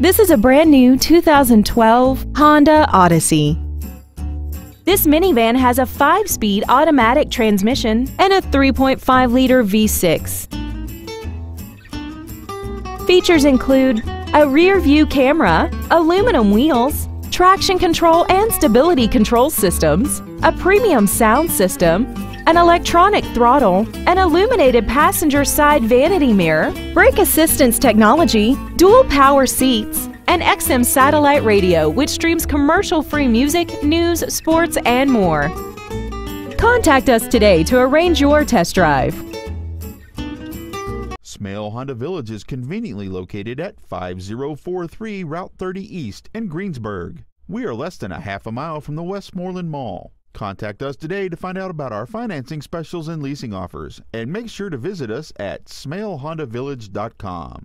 This is a brand new 2012 Honda Odyssey. This minivan has a 5-speed automatic transmission and a 3.5-liter V6. Features include a rear-view camera, aluminum wheels, traction control and stability control systems, a premium sound system, an electronic throttle, an illuminated passenger side vanity mirror, brake assistance technology, dual power seats, an XM satellite radio which streams commercial-free music, news, sports, and more. Contact us today to arrange your test drive. Smail Honda Village is conveniently located at 5043 Route 30 East in Greensburg. We are less than a half a mile from the Westmoreland Mall. Contact us today to find out about our financing specials and leasing offers, and make sure to visit us at smailhondavillage.com.